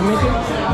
dinámica